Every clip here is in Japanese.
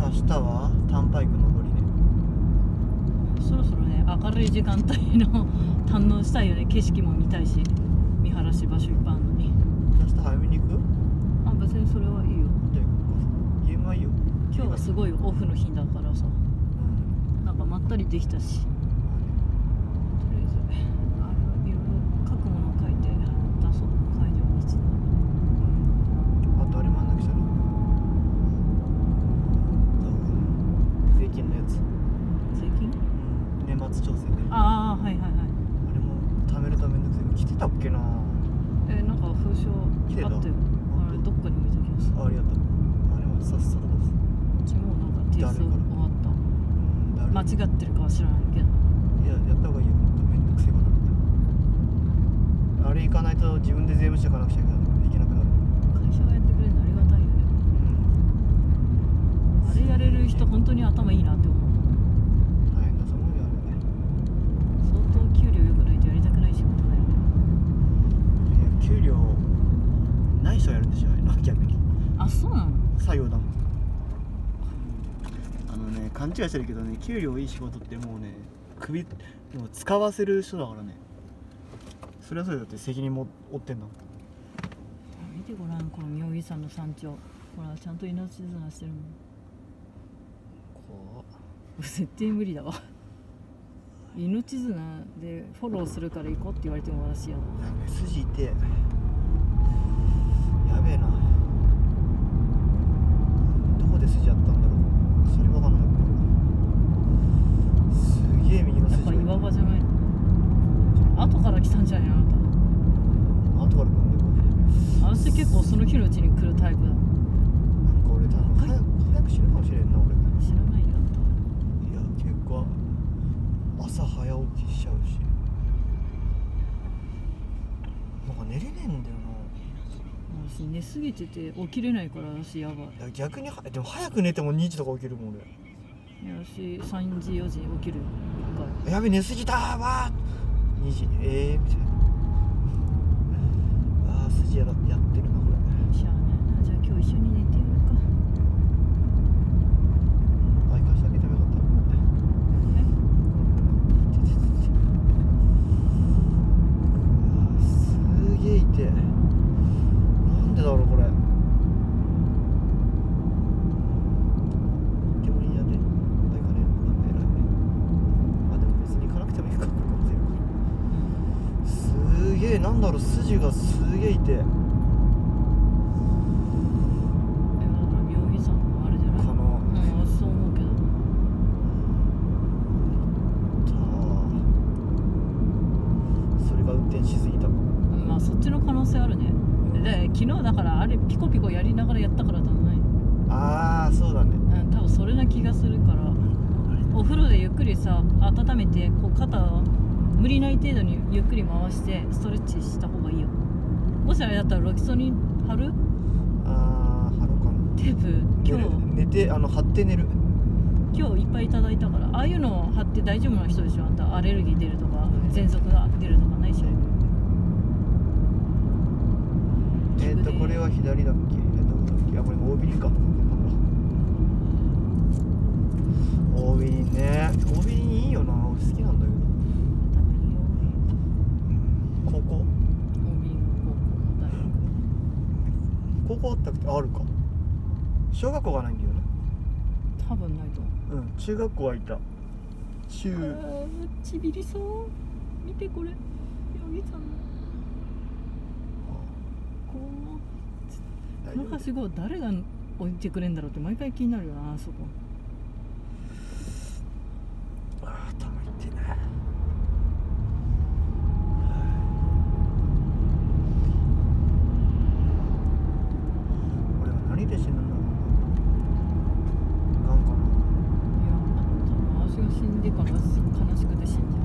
明日はタンパイク登りねそろそろね明るい時間帯の 堪能したいよね。景色も見たいし見晴らし場所いっぱいあるのに。明日早めに行く？あ別にそれはいいよ。じゃあ家がいいよ。今日はすごいオフの日だからさ。うん。なんかまったりできたしまあねとりあえずあいろいろ書くものを書いて出そう会場につなうんあとあれもあんなくちゃな税金のやつ税金年末調整でああはいはいはいあれも貯めるとめんどくさい来てたっけな。えなんか封書あったよ。あれどっかに置いた気がする。あありがとうあれもさっさと出すうちなんか提出終わった。間違ってるかは知らないけど。いややった方がいいよ。めんどくせえことあれ行かないと自分で税務署行かなくちゃいけなくなる会社がやってくれるのありがたいよねあれやれる人本当に頭いいなって思う大変だと思うよあれね相当給料良くないとやりたくない仕事だよねいや給料ない人やるんでしょあれな逆にあそうなの作業だもんあのね勘違いしてるけどね給料いい仕事ってもうね首もう使わせる人だからね。それはそれだって責任も負ってんだもん見てごらんこの妙義山の山頂。ほらちゃんと命綱してるもん。こ絶対無理だわ。命綱でフォローするから行こうって言われても私やだ筋痛えやべえなどこで筋あったんだろうそれわかんないすげえ右の筋やっぱ岩場じゃないの後から来たんじゃないあな後から来んだよた私結構その日のうちに来るタイプだ。なんか俺多分早く早く死ぬかもしれんな俺。知らないよ。いや結構朝早起きしちゃうし。なんか寝れねえんだよあんた私寝すぎてて起きれないから私やばい。ないや逆にはでも早く寝ても2時とか起きるもん俺。いや私3時4時に起きる。よ一回。やべ寝すぎたー。わー。2時。ええー、みたいな。あー筋やらやってるなこれしゃあないなじゃあ今日一緒に寝てるか。あ行かしてあげてよかったすげえ痛えなんでだろうこれ。でも嫌であ行かねえのか偉いねあでも別に行かなくてもいいか。これすげえなんだろう筋がすげえ痛ええだから妙義山のあれじゃないかなうん私そう思うけどそれが運転しすぎたうんまあそっちの可能性あるねで昨日だからあれピコピコやりながらやったからじゃない。ああそうだね。うん多分それな気がするから。お風呂でゆっくりさ温めてこう肩を無理ない程度にゆっくり回してストレッチした方がいいよ。もしあれだったらロキソニン貼る？ああ貼ろうかな。テープ今日。寝てあの貼って寝る。今日いっぱいいただいたからああいうのを貼って大丈夫な人でしょ？あんたアレルギー出るとか喘息が出るとかないでしょ？えっ、とこれは左だ。っけえどこだ。っけあこれ OB か。OB ね。OB いいよな。俺好きなんだけど。高校。高校あったくてああるか。小学校がないんだよね。多分ないと思う。うん。中学校はいた。中ちびりそう。見てこれ。ヨギさんのこのはしご誰が置いてくれんだろうって毎回気になるよなあそこ。あー頭痛いな。俺は何で死ぬのだろうながんかないや多分私が死んでから悲しくて死んじゃう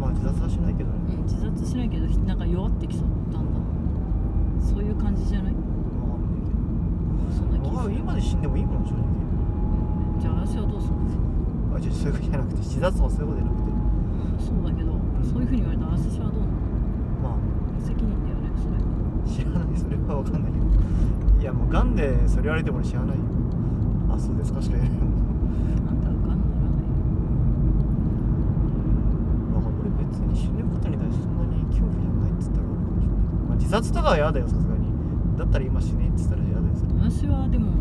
まあ自殺はしないけどねうん自殺しないけどなんか弱ってきそうだんだんそういう感じじゃないわかんないそんな気けどあする今で死んでもいいもん正直。うん。じゃあ私はどうするのあじゃあそういうことじゃなくて自殺はそういうことじゃなくてそうだけどそういうふうに言われたら私はどうなの？まあ。責任だよねそれ。知らないそれは分かんないけどいやもうがんでそれ言われても俺知らないよ。あそうですかしか言えない。あんたはがんならないまあ俺別に死ぬことに対してそんなに恐怖じゃないっつったらあるかもしれないけど、まあ、自殺とかは嫌だよさすがに。だったら今死ねっつったら嫌だよそれ。私はでも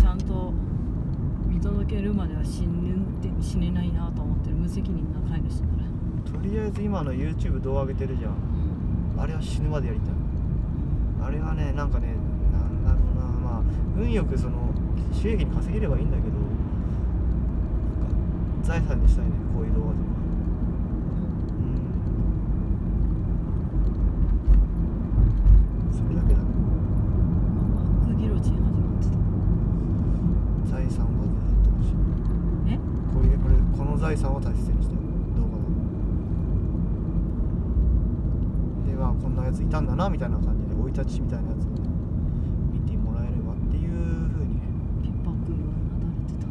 ちゃんと見届けるまでは死ぬって死ねないなと思ってる無責任な飼い主だから、とりあえず今の YouTube 動画上げてるじゃん。うん。あれは死ぬまでやりたい。あれはねなんかねなんだろうな。まあ運よくその収益に稼げればいいんだけどなんか財産にしたいねこういう動画とかうんそれだけだまあバックギロチン始まってた財産はずっと欲しいえこういうこれこの財産を大切にしてる動画でまあこんなやついたんだなみたいな感じで生い立ちみたいなやつをね見てもらえればっていうふうにねピッパー君がなだれてたあ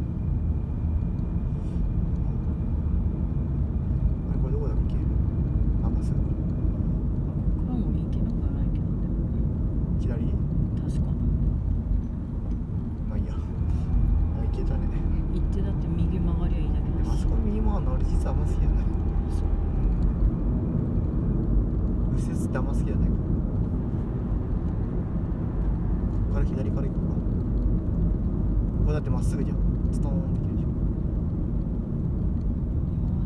れこれどこだっけあまっすぐこれはもう行けなくはないけどね左確かまあいいやあ行けたね行ってだって右曲がりゃいいだけだしでもあそこに右回るの俺実はあんま好きじゃない右折ってあん。ま好きじゃないからここから左から行こうか。ここだってまっすぐじゃん。ストーンってでしょ。今ま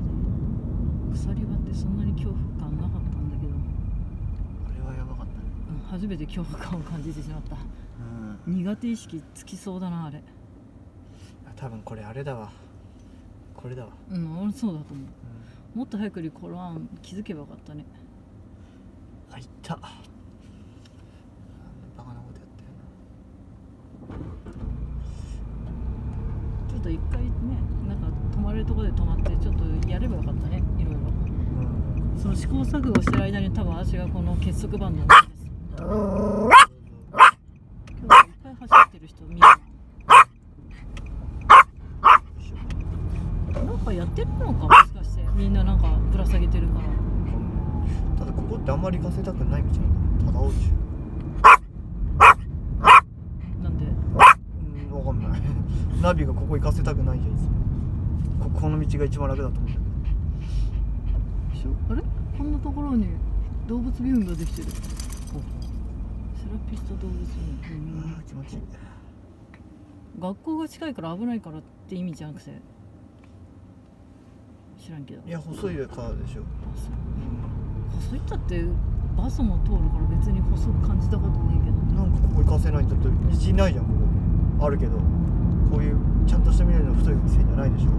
で鎖場ってそんなに恐怖感なかったんだけど、あれはやばかったね。うん初めて恐怖感を感じてしまった。うん。苦手意識つきそうだなあれ。多分これあれだわこれだわ、うん俺そうだと思う。もっと早くにこの案気づけばよかったね。あいった。バカなことやってちょっと一回ねなんか泊まれるところで泊まってちょっとやればよかったねいろいろ。ん。のその試行錯誤してる間に多分私がこの結束バンドを持って今うん日いっぱい走ってる人見るなんかやってるのかもしかして。みんななんかぶら下げてるから。ただここってあんまり行かせたくない道なんだただ落ちなんで？うん分かんない。ナビがここ行かせたくないじゃんいつも。ここの道が一番楽だと思うんだけしょあれ？こんなところに動物病院ができてる。セラピスト動物病院、どあー気持ちいい。学校が近いから危ないからって意味じゃなくて知らんけど。いや細い川でしょ。細いったってバスも通るから別に細く感じたことないけど。なんかここ行かせないんだって道ないじゃんここ。あるけど。こういうちゃんとした緑の太い線じゃないでしょ。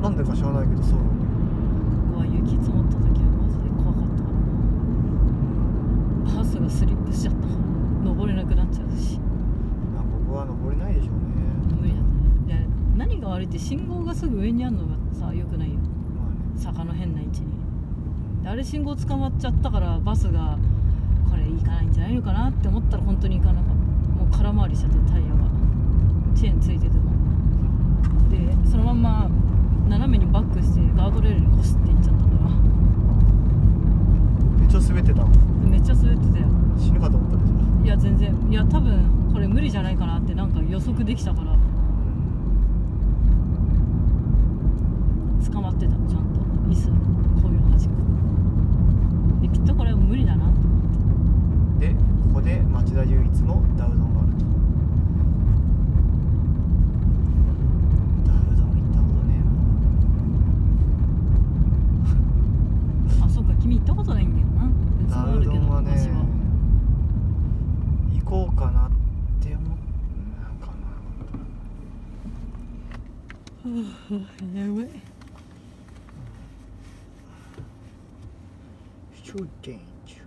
なんでか知らないけどそうなんだここは雪積もった時はマジで怖かったからバスがスリップしちゃったから登れなくなっちゃうし。まあここは登れないでしょうね。無理だね。何が悪いって信号がすぐ上にあるのがさ良くないよ。まあね。坂の変な位置に。であれ信号捕まっちゃったからバスがこれ行かないんじゃないのかなって思ったら本当に行かなかった。もう空回りしちゃってタイヤが。チェーンついてても。でそのまんま斜めにバックしてガードレールにこすっていっちゃったから。めっちゃ滑ってためっちゃ滑ってたよ。死ぬかと思ったでしょ。いや全然。いや多分これ無理じゃないかなってなんか予測できたから Hello. It's too dangerous.